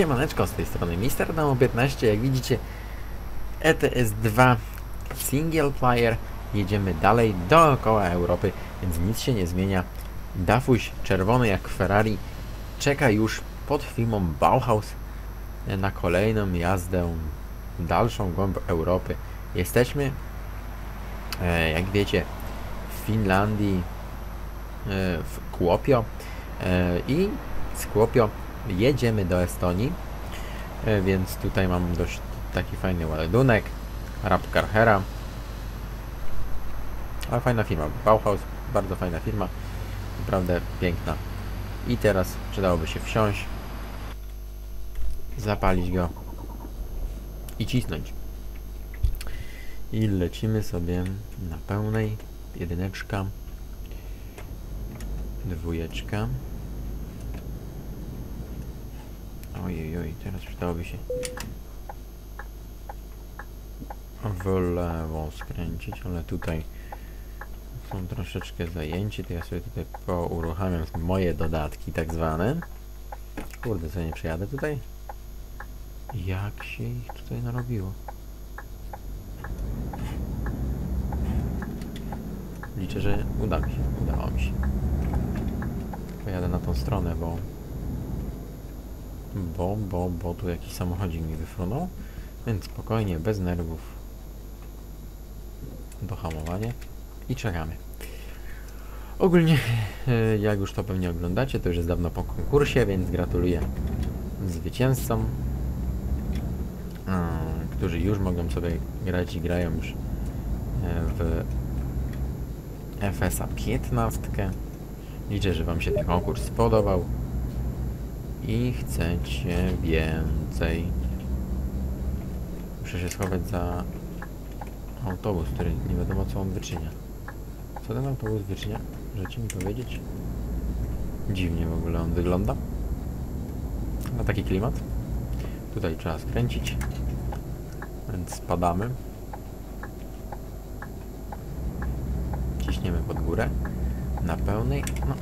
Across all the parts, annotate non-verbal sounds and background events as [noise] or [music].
Siemaneczko, z tej strony Mister Damo 15, jak widzicie ETS 2 Single Player, jedziemy dalej dookoła Europy, więc nic się nie zmienia. Dafuś czerwony jak Ferrari czeka już pod firmą Bauhaus na kolejną jazdę dalszą głąb Europy. Jesteśmy, e, jak wiecie, w Finlandii, e, w Kuopio e, i z Kuopio jedziemy do Estonii, e, więc tutaj mam dość taki fajny ładunek, Rap Carhera, ale fajna firma, Bauhaus, bardzo fajna firma, naprawdę piękna. I teraz przydałoby się wsiąść, zapalić go i cisnąć. I lecimy sobie na pełnej, jedyneczka, dwójeczka. Ojej, oj, teraz przydałoby się w lewo skręcić, ale tutaj są troszeczkę zajęci, to ja sobie tutaj pouruchamiam moje dodatki tak zwane. Kurde, co nie przejadę tutaj? Jak się ich tutaj narobiło? Liczę, że uda mi się, udało mi się. Pojadę na tą stronę, bo bo, bo, bo tu jakiś samochodzik mi wyfrunął, więc spokojnie, bez nerwów do hamowania i czekamy. Ogólnie, e, jak już to pewnie oglądacie, to już jest dawno po konkursie, więc gratuluję zwycięzcom, a, którzy już mogą sobie grać i grają już e, w FSA 15. Liczę, że Wam się ten konkurs spodobał i chcecie więcej. Muszę się schować za autobus, który nie wiadomo co on wyczynia. Co ten autobus wyczynia? Możecie mi powiedzieć? Dziwnie w ogóle on wygląda. Ma taki klimat. Tutaj trzeba skręcić. Więc spadamy. Ciśniemy pod górę. Na pełnej. No,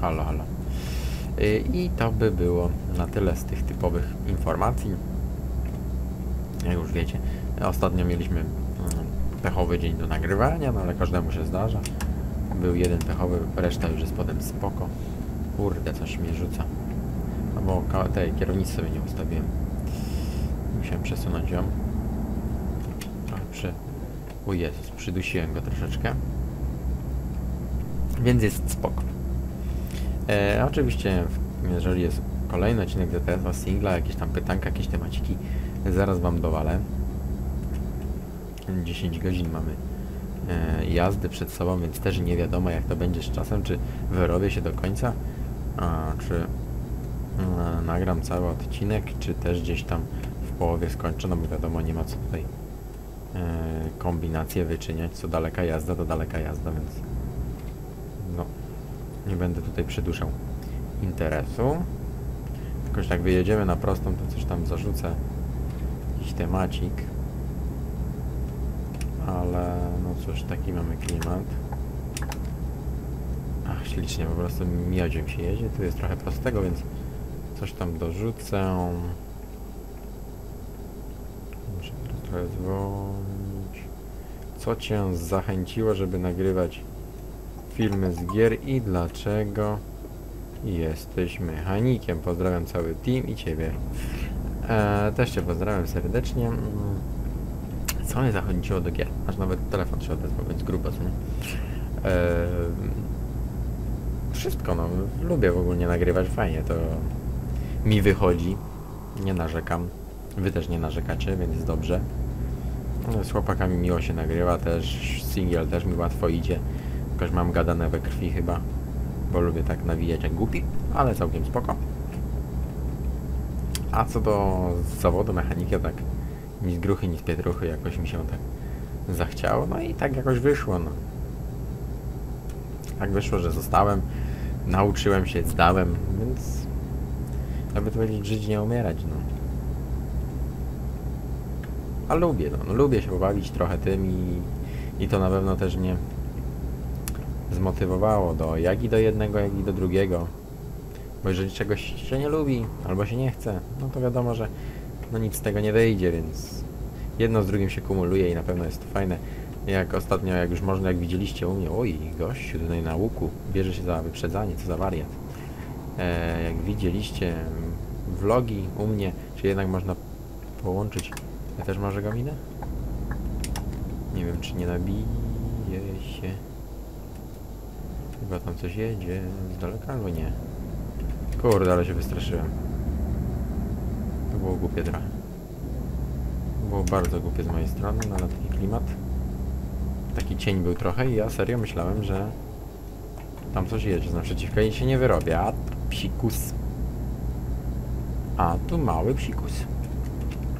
halo, halo. Y, I to by było na tyle z tych typowych informacji. Jak już wiecie, ostatnio mieliśmy mm, pechowy dzień do nagrywania, no ale każdemu się zdarza. Był jeden pechowy, reszta już jest potem spoko. Kurde, coś mnie rzuca. No bo tej kierownicy sobie nie ustawiłem. Musiałem przesunąć ją. Trochę przy... O Jezus, przydusiłem go troszeczkę. Więc jest spoko. E, oczywiście, jeżeli jest kolejny odcinek DTS singla, jakieś tam pytanka, jakieś temaciki, zaraz Wam dowalę. 10 godzin mamy e, jazdy przed sobą, więc też nie wiadomo jak to będzie z czasem, czy wyrobię się do końca, a, czy e, nagram cały odcinek, czy też gdzieś tam w połowie skończę, no bo wiadomo, nie ma co tutaj e, kombinacje wyczyniać, co daleka jazda, to daleka jazda, więc nie będę tutaj przedłużał interesu. Jakoś tak wyjedziemy na prostą, to coś tam zarzucę jakiś temacik. Ale no cóż, taki mamy klimat. Ach, ślicznie, po prostu miodziem się jedzie. Tu jest trochę prostego, więc coś tam dorzucę. Muszę trochę zwolnić. Co Cię zachęciło, żeby nagrywać filmy z gier i dlaczego jesteś mechanikiem. Pozdrawiam cały team i Ciebie. E, też Cię pozdrawiam serdecznie. Mm, Co mnie do gier? Aż nawet telefon się odezwał, więc grubo, co nie? E, wszystko, no. Lubię w ogóle nagrywać, fajnie to mi wychodzi. Nie narzekam. Wy też nie narzekacie, więc dobrze. No, Z chłopakami miło się nagrywa też, singiel też mi łatwo idzie. Jakoś mam gadane we krwi chyba, bo lubię tak nawijać jak głupi, ale całkiem spoko. A co do zawodu mechanika, tak ni z gruchy, ni z pietruchy, jakoś mi się tak zachciało, no i tak jakoś wyszło, no. Tak wyszło, że zostałem, nauczyłem się, zdałem, więc jakby to powiedzieć, żyć nie umierać, no. A lubię, no, no lubię się pobawić trochę tym i, i to na pewno też mnie zmotywowało do jak i do jednego, jak i do drugiego. Bo jeżeli czegoś się nie lubi, albo się nie chce, no to wiadomo, że no nic z tego nie wyjdzie, więc jedno z drugim się kumuluje i na pewno jest to fajne. Jak ostatnio, jak już można, jak widzieliście u mnie, oj, gościu tutaj na łuku, bierze się za wyprzedzanie, co za wariat. E, jak widzieliście vlogi u mnie, czy jednak można połączyć. Ja też może go minę? Nie wiem, czy nie nabije się. Chyba tam coś jedzie z daleka, albo nie. Kurde, ale się wystraszyłem. To było głupie trochę. Było bardzo głupie z mojej strony, no ale taki klimat. Taki cień był trochę i ja serio myślałem, że tam coś jedzie z naprzeciwka i się nie wyrobię, a psikus. A tu mały psikus.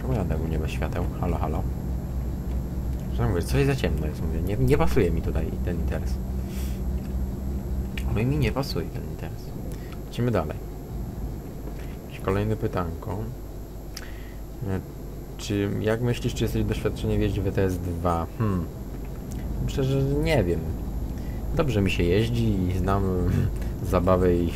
Czemu jadę ogólnie bez świateł? Halo, halo. Że mówię, coś za ciemno jest, mówię, nie, nie pasuje mi tutaj ten interes. No i mi nie pasuje ten interes. Lecimy dalej. Kolejne pytanko. E, Czy, jak myślisz, czy jesteś doświadczony w jeździe WTS 2? Hmm. Myślę, że nie wiem. Dobrze mi się jeździ i znam [laughs] zabawy i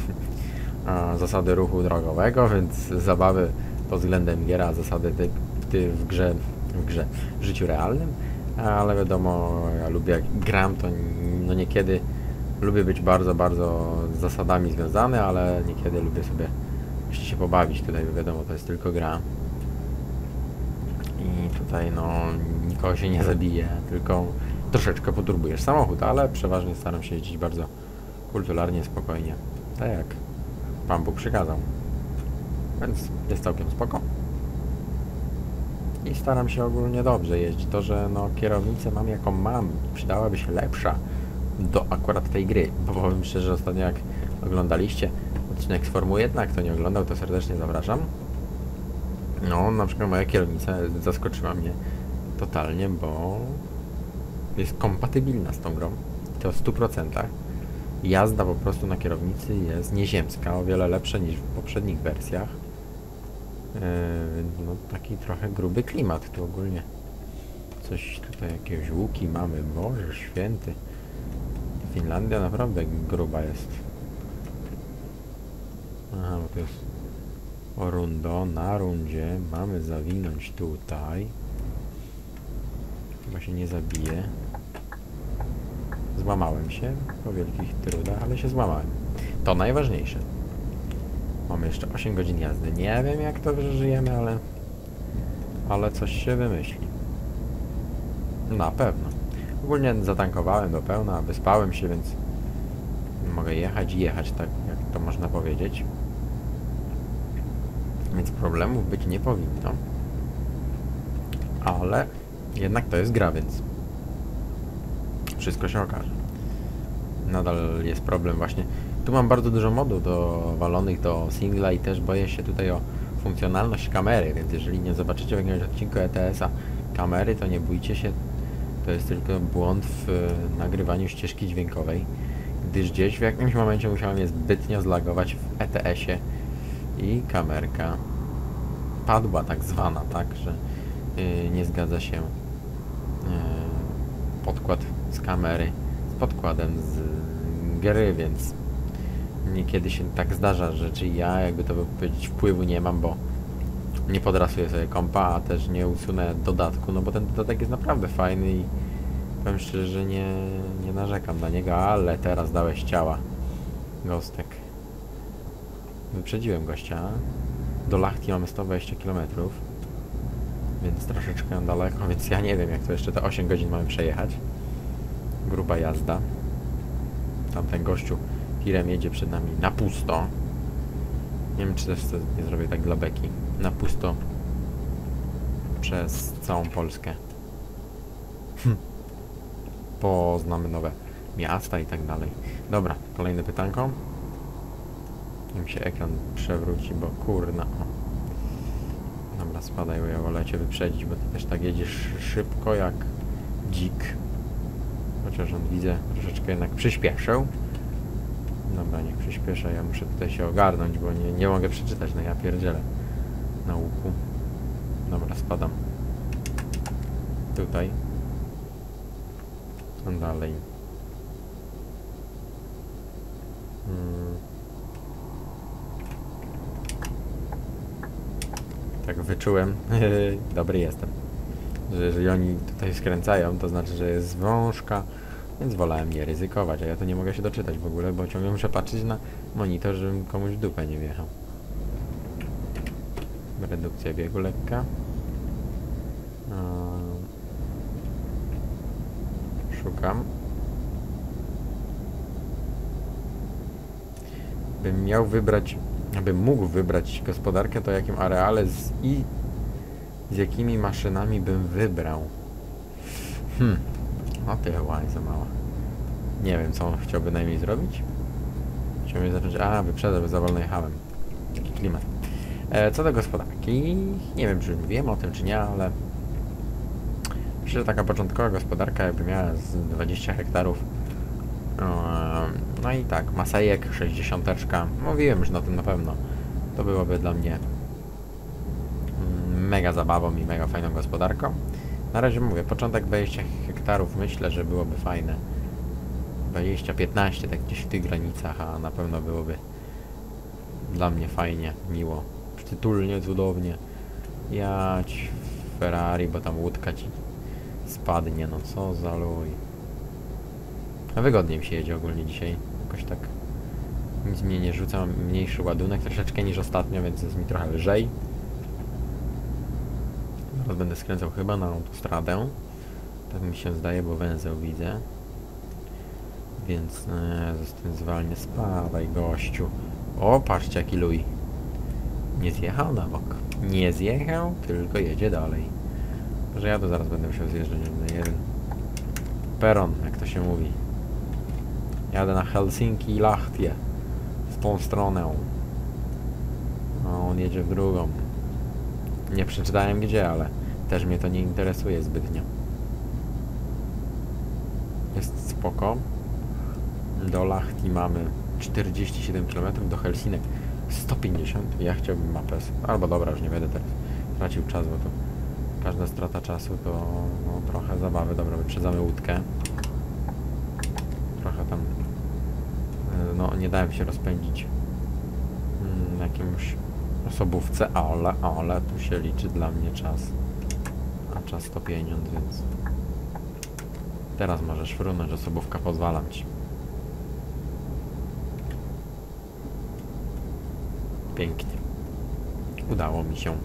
a, zasady ruchu drogowego, więc zabawy pod względem gier, a zasady ty, ty w grze, w grze, w życiu realnym. Ale wiadomo, ja lubię jak gram, to no niekiedy lubię być bardzo, bardzo z zasadami związany, ale niekiedy lubię sobie się pobawić tutaj, bo wiadomo, to jest tylko gra. I tutaj no nikogo się nie zabije, tylko troszeczkę poturbujesz samochód, ale przeważnie staram się jeździć bardzo kulturalnie, spokojnie. Tak jak Pan Bóg przykazał. Więc jest całkiem spoko. I staram się ogólnie dobrze jeździć. To, że no kierownicę mam jaką mam, przydałaby się lepsza do akurat tej gry. Bo powiem szczerze, ostatnio jak oglądaliście odcinek z Formuły 1, kto nie oglądał, to serdecznie zapraszam. No, na przykład moja kierownica zaskoczyła mnie totalnie, bo jest kompatybilna z tą grą. To w 100%. Jazda po prostu na kierownicy jest nieziemska, o wiele lepsza niż w poprzednich wersjach. Yy, no taki trochę gruby klimat tu ogólnie. Coś tutaj, jakieś łuki mamy, Boże święty. Finlandia naprawdę gruba jest. Aha, bo to jest rundo, na rundzie mamy zawinąć tutaj. Chyba się nie zabije. Złamałem się po wielkich trudach, ale się złamałem. To najważniejsze. Mamy jeszcze 8 godzin jazdy. Nie wiem jak to przeżyjemy, ale... Ale coś się wymyśli. Na pewno. Ogólnie zatankowałem do pełna, wyspałem się, więc mogę jechać i jechać, tak jak to można powiedzieć. Więc problemów być nie powinno. Ale jednak to jest gra, więc wszystko się okaże. Nadal jest problem właśnie. Tu mam bardzo dużo modów do walonych do singla i też boję się tutaj o funkcjonalność kamery, więc jeżeli nie zobaczycie w jakimś odcinku ETS-a kamery, to nie bójcie się. To jest tylko błąd w e, nagrywaniu ścieżki dźwiękowej, gdyż gdzieś w jakimś momencie musiałem je zbytnio zlagować w ETS-ie i kamerka padła tak zwana, tak, że yy, nie zgadza się yy, podkład z kamery z podkładem z gry, więc niekiedy się tak zdarza, że czy ja jakby to powiedzieć wpływu nie mam, bo nie podrasuję sobie kompa, a też nie usunę dodatku, no bo ten dodatek jest naprawdę fajny i powiem szczerze, że nie, nie narzekam na niego, ale teraz dałeś ciała. Gostek. Wyprzedziłem gościa. Do Lachti mamy 120 km. Więc troszeczkę daleko, [laughs] więc ja nie wiem jak to jeszcze te 8 godzin mamy przejechać. Gruba jazda. Tamten gościu tirem jedzie przed nami na pusto. Nie wiem czy też nie zrobię tak dla beki. Na pusto przez całą Polskę. Hm. Poznamy nowe miasta i tak dalej. Dobra, kolejne pytanko. Nim się ekran przewróci, bo kurna. O. Dobra, spadaj, bo ja wolę cię wyprzedzić, bo ty też tak jedziesz szybko jak dzik. Chociaż on widzę troszeczkę jednak przyspieszył. Dobra, niech przyspieszę, ja muszę tutaj się ogarnąć, bo nie, nie mogę przeczytać, no ja pierdzielę na uchu. Dobra, spadam. Tutaj. A dalej. Hmm. Tak wyczułem. [laughs] Dobry jestem. Że jeżeli oni tutaj skręcają, to znaczy, że jest wążka, więc wolałem nie ryzykować, a ja to nie mogę się doczytać w ogóle, bo ciągle muszę patrzeć na monitor, żebym komuś w dupę nie wjechał. Redukcja biegu lekka. Ehm, Szukam. Bym miał wybrać, bym mógł wybrać gospodarkę, to jakim areale z, i z jakimi maszynami bym wybrał. Hmm, no tyle łaj za mało. Nie wiem, co on chciałby najmniej zrobić. Chciałbym zacząć, a wyprzedać, bo za wolno jechałem. Taki klimat. E, co do gospodarki, nie wiem, czy wiem o tym, czy nie, ale myślę, że taka początkowa gospodarka jakby miała z 20 hektarów. E, no i tak, Masajek, 60. Mówiłem już na tym na pewno. To byłoby dla mnie mm, mega zabawą i mega fajną gospodarką. Na razie mówię, początek 20 hektarów myślę, że byłoby fajne. 20-15, tak gdzieś w tych granicach, a na pewno byłoby dla mnie fajnie, miło, przytulnie, cudownie. Jać Ferrari, bo tam łódka ci spadnie, no co za luj. A wygodniej mi się jedzie ogólnie dzisiaj, jakoś tak nic mnie nie rzuca, mniejszy ładunek troszeczkę niż ostatnio, więc jest mi trochę lżej. Teraz będę skręcał chyba na autostradę. Tak mi się zdaje, bo węzeł widzę. Więc e, zostań zwalnie spadaj gościu. O, patrzcie jaki luj. Nie zjechał na bok. Nie zjechał, tylko jedzie dalej. Że ja to zaraz będę musiał zjeżdżać na jeden peron, jak to się mówi. Jadę na Helsinki i Lahtie. W tą stronę. A on jedzie w drugą. Nie przeczytałem gdzie, ale też mnie to nie interesuje zbytnio. Jest spoko. Do Lahti mamy 47 km, do Helsinek 150. Ja chciałbym mapę, albo dobra, już nie będę teraz tracił czas, bo to każda strata czasu to no, trochę zabawy. Dobra, wyprzedzamy łódkę. Trochę tam, y, no nie dałem się rozpędzić mm, jakimś osobówce, ale, ale tu się liczy dla mnie czas. A czas to pieniądz, więc teraz możesz frunąć, osobówka pozwalam ci. Pięknie. Udało mi się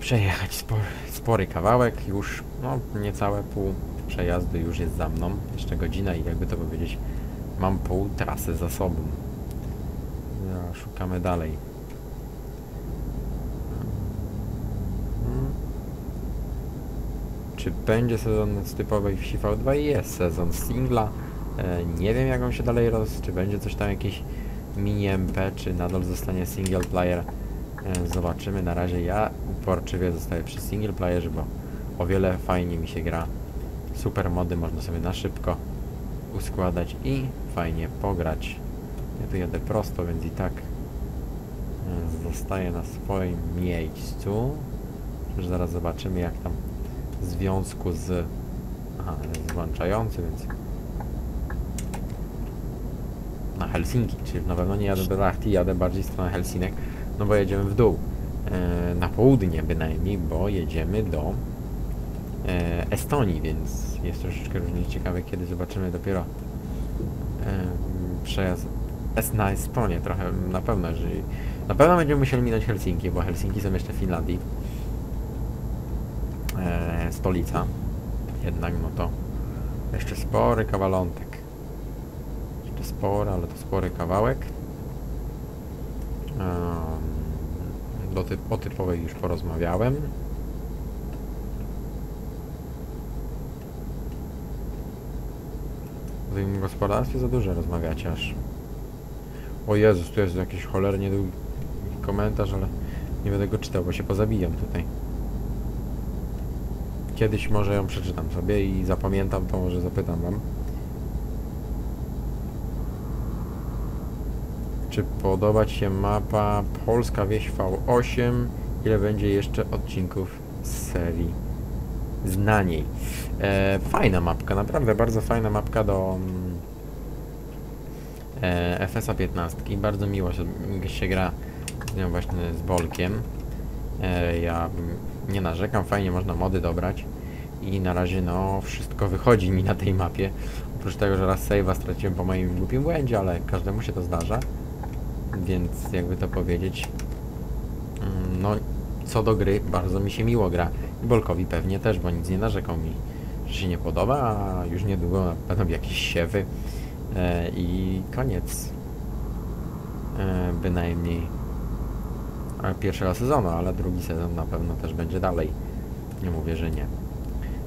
przejechać spory, spory kawałek. Już no, niecałe pół przejazdy już jest za mną. Jeszcze godzina i jakby to powiedzieć, mam pół trasy za sobą. No, szukamy dalej. Czy będzie sezon z typowej wsi V2? Jest sezon singla. E, nie wiem jak on się dalej roz... Czy będzie coś tam jakieś mini MP, czy nadal zostanie single player. E, zobaczymy. Na razie ja uporczywie zostaję przy single playerze, bo o wiele fajnie mi się gra. Super mody można sobie na szybko uskładać i fajnie pograć. Ja tu jadę prosto, więc i tak e, zostaję na swoim miejscu. Już zaraz zobaczymy jak tam w związku z... Aha, jest włączający, więc na Helsinki, czyli na pewno nie jadę do Lahti, jadę bardziej w stronę Helsinek, no bo jedziemy w dół. E, na południe bynajmniej, bo jedziemy do e, Estonii, więc jest troszeczkę różnie ciekawe, kiedy zobaczymy dopiero e, przejazd na Estonię trochę na pewno, jeżeli na pewno będziemy musieli minąć Helsinki, bo Helsinki są jeszcze w Finlandii. Stolica. Jednak no to jeszcze spory kawalątek. Jeszcze spory, ale to spory kawałek. Do typ, o typowej już porozmawiałem. W tym gospodarstwie za dużo rozmawiacie aż. O Jezus, tu jest jakiś cholernie długi komentarz, ale nie będę go czytał, bo się pozabijam tutaj. Kiedyś może ją przeczytam sobie i zapamiętam to, może zapytam wam. Czy podoba Ci się mapa Polska Wieś V8? Ile będzie jeszcze odcinków z serii Znaniej? E, fajna mapka, naprawdę bardzo fajna mapka do mm, e, FSA 15. Bardzo miło się, się gra decyzją właśnie z Bolkiem. E, ja nie narzekam, fajnie można mody dobrać. I na razie no wszystko wychodzi mi na tej mapie. Oprócz tego, że raz save'a straciłem po moim głupim błędzie, ale każdemu się to zdarza. Więc jakby to powiedzieć, mm, no co do gry, bardzo mi się miło gra. I Bolkowi pewnie też, bo nic nie narzekał mi, że się nie podoba, a już niedługo będą jakieś siewy e, i koniec. E, bynajmniej e, pierwszego sezonu, ale drugi sezon na pewno też będzie dalej. Nie mówię, że nie.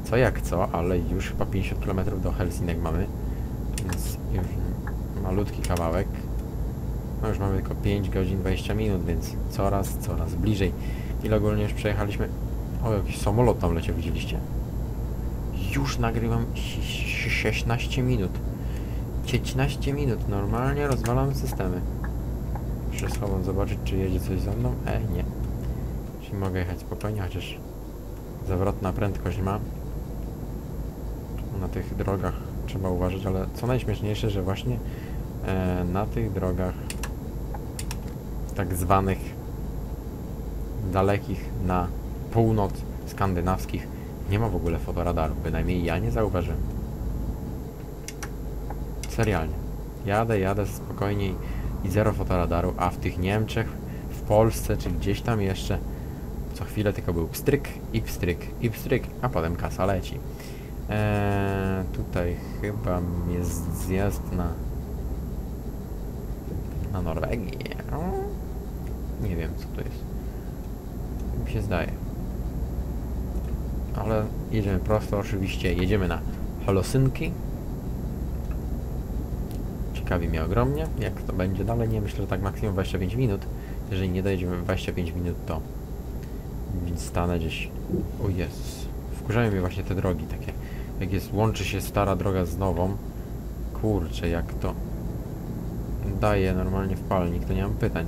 Co jak co, ale już chyba 50 km do Helsinek mamy, więc już malutki kawałek. No już mamy tylko 5 godzin 20 minut, więc coraz, coraz bliżej. Ile ogólnie już przejechaliśmy? O, jakiś samolot tam leciał, widzieliście? Już nagrywam ś- ś- 16 minut. 15 minut, normalnie rozwalam systemy. Muszę schowam zobaczyć, czy jedzie coś za mną. E, nie. Czyli mogę jechać spokojnie, chociaż zawrotna prędkość ma. Na tych drogach trzeba uważać, ale co najśmieszniejsze, że właśnie e, na tych drogach tak zwanych dalekich na północ skandynawskich nie ma w ogóle fotoradaru, bynajmniej ja nie zauważyłem. Serialnie. Jadę, jadę spokojnie i zero fotoradaru, a w tych Niemczech, w Polsce czy gdzieś tam jeszcze co chwilę tylko był pstryk i pstryk i pstryk, a potem kasa leci. Eee, tutaj chyba jest zjazd na na Norwegię. Nie wiem co to jest. Mi się zdaje. Ale jedziemy prosto oczywiście. Jedziemy na Holosynki. Ciekawi mnie ogromnie, jak to będzie dalej. Nie myślę, że tak maksimum 25 minut. Jeżeli nie dojedziemy w 25 minut, to stanę gdzieś. O Jezus. Wkurzają mnie właśnie te drogi takie. Jak jest, łączy się stara droga z nową. Kurczę, jak to daje normalnie w palnik, to nie mam pytań.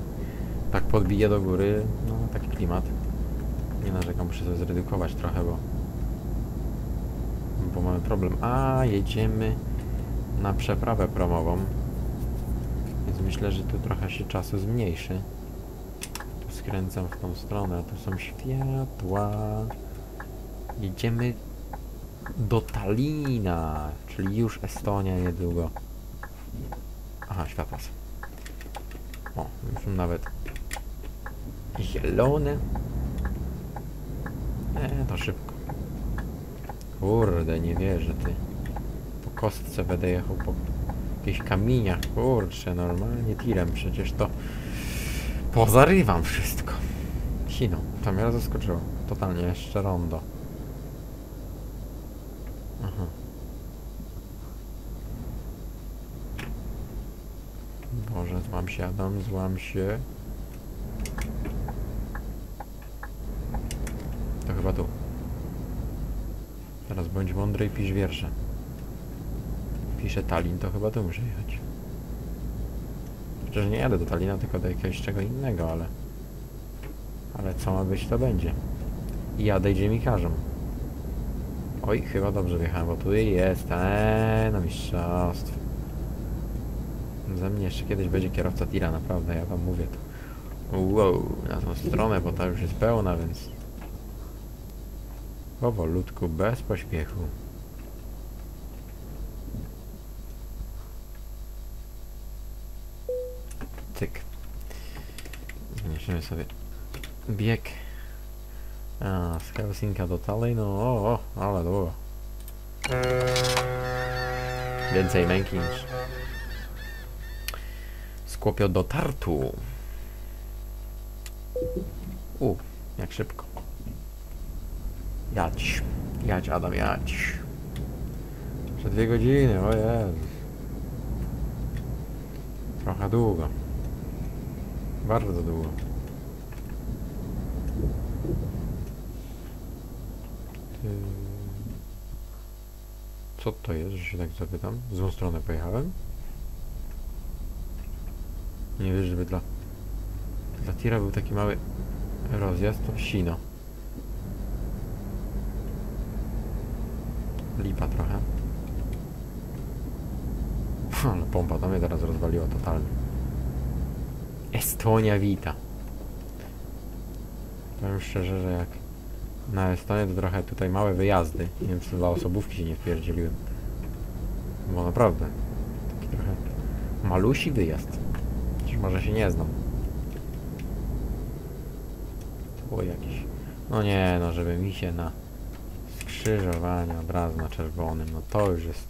Tak podbije do góry, no taki klimat. Nie narzekam, muszę sobie zredukować trochę, bo bo mamy problem. A, jedziemy na przeprawę promową. Więc myślę, że tu trochę się czasu zmniejszy. Tu skręcam w tą stronę, tu są światła. Jedziemy do Talina, czyli już Estonia niedługo. Aha, światła są. O, już nawet zielone. E, to szybko. Kurde, nie wierzę, ty. Po kostce będę jechał po jakichś kamieniach. Kurczę, normalnie tirem. Przecież to pozarywam wszystko. Sino, to mnie zaskoczyło. Totalnie, jeszcze rondo. Aha. Boże, złam się, Adam, złam się. To chyba tu. Bądź mądry i pisz wiersze. Piszę Tallinn, to chyba tu muszę jechać. Chociaż nie jadę do Talina, tylko do jakiegoś czego innego, ale... Ale co ma być, to będzie. I jadę dziennikarzem. Oj, chyba dobrze wjechałem, bo tu jest, eee, no mistrzostwo. Ze mnie jeszcze kiedyś będzie kierowca tira, naprawdę, ja wam mówię to. Wow, na tą stronę, bo ta już jest pełna, więc... Powolutku, bez pośpiechu. Cyk. Zmniejszymy sobie bieg. A, z Helsinka do Tallinn, no o, o, ale długo. Więcej męki niż Skłopio do Tartu. U, jak szybko. Jadź. Jadź, Adam, jadź. Jeszcze dwie godziny, o Jezus. Trochę długo. Bardzo długo. Ty- Co to jest, że się tak zapytam? W złą stronę pojechałem? Nie wiesz, żeby dla... Dla tira był taki mały rozjazd, to sino. Lipa trochę. [laughs] Ale pompa to mnie teraz rozwaliła totalnie. Estonia wita. Powiem szczerze, że jak na Estonię to trochę tutaj małe wyjazdy. Nie wiem, czy dla osobówki się nie wpierdzieliłem. Bo naprawdę. Taki trochę malusi wyjazd. Chociaż może się nie znam. To było jakieś... No nie, no żeby mi się na skrzyżowanie od razu na czerwonym, no to już jest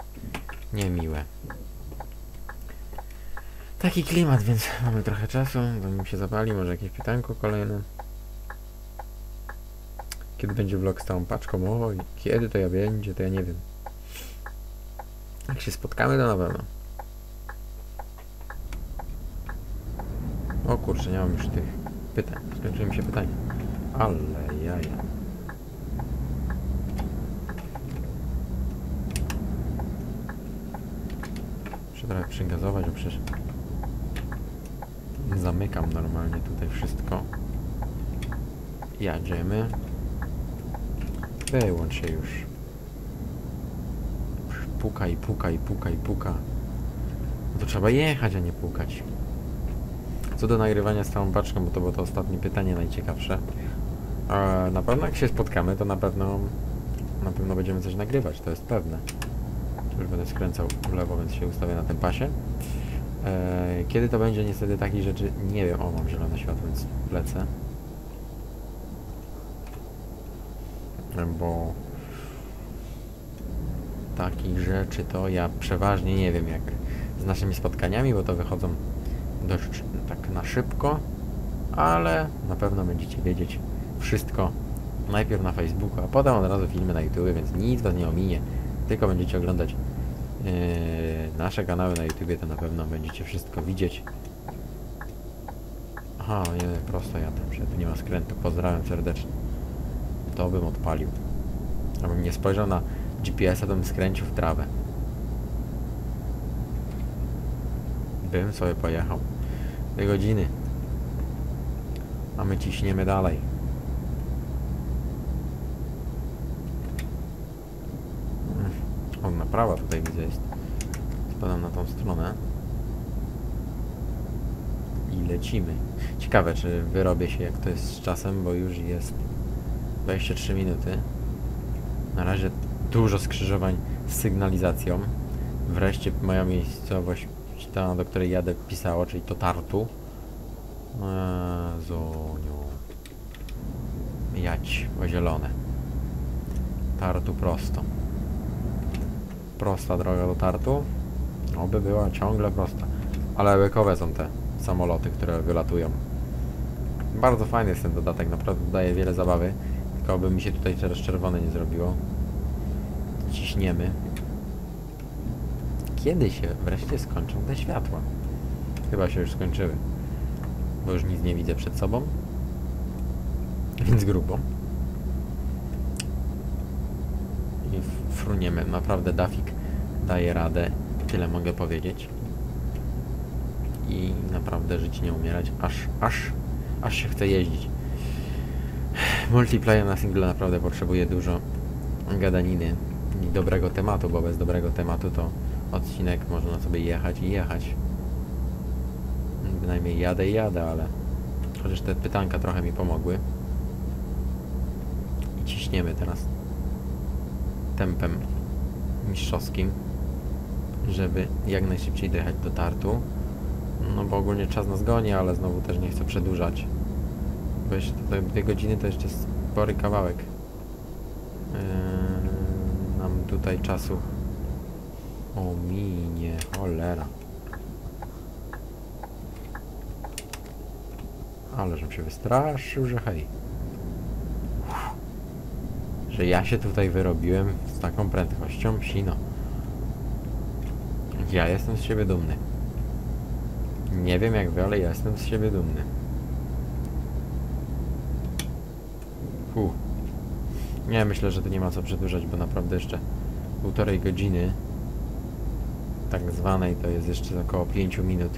niemiłe. Taki klimat, więc mamy trochę czasu, zanim się zapali, może jakieś pytanko kolejne. Kiedy będzie vlog z całą paczką? Oj, kiedy to ja będzie, to ja nie wiem. Jak się spotkamy, to na pewno. O kurczę, nie mam już tych pytań. Skończyły mi się pytania. Ale jaja. Trochę przygazować, bo przecież zamykam normalnie tutaj wszystko. Jadziemy. Wyłącz się już. Puka i puka i puka i puka. No to trzeba jechać, a nie pukać. Co do nagrywania z całą paczką, bo to było to ostatnie pytanie najciekawsze. E, na pewno jak się spotkamy, to na pewno na pewno będziemy coś nagrywać, to jest pewne. Już będę skręcał w lewo, więc się ustawię na tym pasie. E, kiedy to będzie, niestety takich rzeczy nie wiem. O, mam zielone światło, więc lecę. Bo takich rzeczy to ja przeważnie nie wiem jak z naszymi spotkaniami, bo to wychodzą dość tak na szybko, ale na pewno będziecie wiedzieć wszystko najpierw na Facebooku, a potem od razu filmy na YouTube, więc nic was nie ominie, tylko będziecie oglądać nasze kanały na YouTube, to na pewno będziecie wszystko widzieć. Aha, nie, prosto jadę, przed nie ma skrętu, pozdrawiam serdecznie. To bym odpalił. Abym nie spojrzał na GPS-a, bym skręcił w trawę. Bym sobie pojechał. Dwie godziny. A my ciśniemy dalej. Mm, O, naprawa tutaj jest. Spadam na tą stronę. I lecimy. Ciekawe, czy wyrobię się jak to jest z czasem, bo już jest 23 minuty. Na razie dużo skrzyżowań z sygnalizacją. Wreszcie moja miejscowość, ta do której jadę, pisało, czyli to Tartu. Eee, Zoniu. Jać o zielone. Tartu prosto. Prosta droga do Tartu. Oby była ciągle prosta. Ale łykowe są te samoloty, które wylatują. Bardzo fajny jest ten dodatek, naprawdę daje wiele zabawy. Tylko by mi się tutaj teraz czerwone nie zrobiło. Ciśniemy. Kiedy się wreszcie skończą te światła? Chyba się już skończyły. Bo już nic nie widzę przed sobą. Więc grubo. I fruniemy. Naprawdę Dafik daje radę. Tyle mogę powiedzieć. I naprawdę żyć nie umierać. Aż, aż, aż się chce jeździć. Multiplayer na single naprawdę potrzebuje dużo gadaniny i dobrego tematu, bo bez dobrego tematu to odcinek można sobie jechać i jechać. Bynajmniej jadę i jadę, ale chociaż te pytanka trochę mi pomogły. I ciśniemy teraz tempem mistrzowskim, żeby jak najszybciej dojechać do Tartu. No bo ogólnie czas nas goni, ale znowu też nie chcę przedłużać. Bo jeszcze te dwie godziny to jeszcze spory kawałek. Yy, nam tutaj czasu ominie, cholera. Ale żem się wystraszył, że hej. Że ja się tutaj wyrobiłem z taką prędkością, psino. Ja jestem z siebie dumny. Nie wiem jak wy, ale ja jestem z siebie dumny. Fu. Nie, myślę, że tu nie ma co przedłużać, bo naprawdę jeszcze półtorej godziny tak zwanej to jest jeszcze około 5 minut.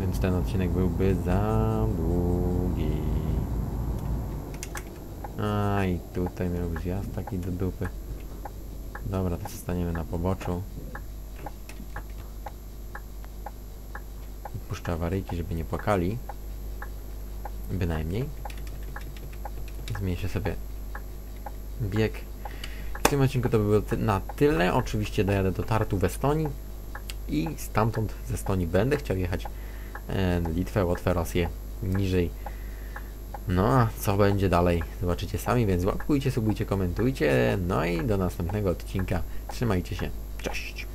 Więc ten odcinek byłby za długi. A i tutaj miał zjazd taki do dupy. Dobra, to zostaniemy na poboczu. Puszczę awaryjki, żeby nie płakali. Bynajmniej. zmniejszę sobie bieg. W tym odcinku to by było na tyle. Oczywiście dojadę do Tartu w Estonii i stamtąd z Estonii będę chciał jechać e, Litwę, Łotwę, Rosję niżej. No a co będzie dalej zobaczycie sami, więc łapkujcie, subujcie, komentujcie. No i do następnego odcinka. Trzymajcie się. Cześć!